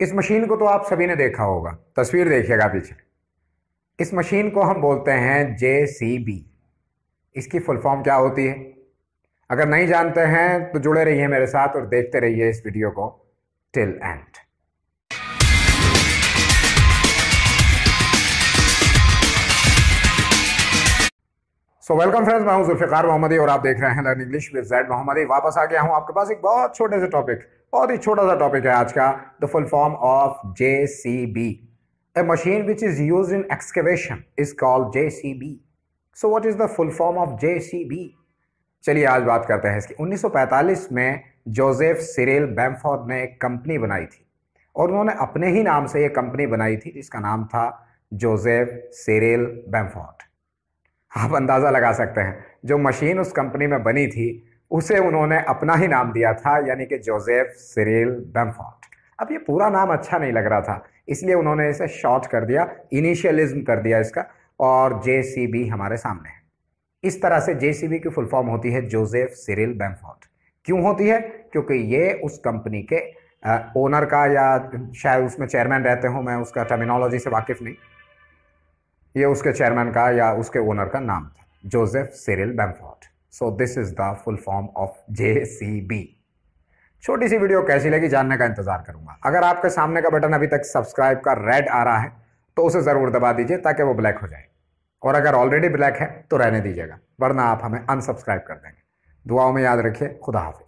इस मशीन को तो आप सभी ने देखा होगा। तस्वीर देखिएगा पीछे। इस मशीन को हम बोलते हैं जे सी बी। इसकी फुल फॉर्म क्या होती है? अगर नहीं जानते हैं तो जुड़े रहिए मेरे साथ और देखते रहिए इस वीडियो को till end. So welcome friends मैं हूँ जुल्फिकार मोहम्मदी और आप देख रहे हैं learn English with Z Mohammadi. वापस आ गया हूँ आपके पास एक बहुत छोटे से टॉपिक बहुत ही छोटा सा टॉपिक है आज का the full form of J C B a machine which is use in excavation is called J C B so what is the full form of J C B चलिए आज बात करते हैं इसकी। 1945 में जोसेफ सिरेल बैम्फोर्ड ने एक company बनाई थी। और उन्होंने अपने ही नाम से ये कंपनी बनाई थी, जिसका नाम था जोसेफ सिरेल बैम्फोर्ड आप अंदाज़ा लगा सकते हैं, जो मशीन उस कंपनी में बनी थी उसे उन्होंने अपना ही नाम दिया था, यानी कि जोसेफ सिरिल बेमफॉर्ट अब ये पूरा नाम अच्छा नहीं लग रहा था, इसलिए उन्होंने इसे शॉर्ट कर दिया, इनिशियलिज्म कर दिया इसका, और जेसीबी हमारे सामने है। इस तरह से जेसीबी की फुल फॉर्म होती है जोसेफ सिरिल बेमफॉर्ट क्यों होती है? क्योंकि ये उस कंपनी के ओनर का, या शायद उसमें चेयरमैन रहते हो, मैं उसका टर्मिनोलॉजी से वाकिफ नहीं। ये उसके चेयरमैन का या उसके ओनर का नाम था, Joseph Cyril Bamford so this is the full form of J C B छोटी सी वीडियो कैसी लगी जानने का इंतज़ार करूँगा। अगर आपके सामने का बटन अभी तक सब्सक्राइब का रेड आ रहा है तो उसे ज़रूर दबा दीजिए ताकि वो ब्लैक हो जाए। और अगर ऑलरेडी ब्लैक है तो रहने दीजिएगा, वरना आप हमें अनसब्सक्राइब कर देंगे। दुआओं में याद रखिए, खुदा हाफिज।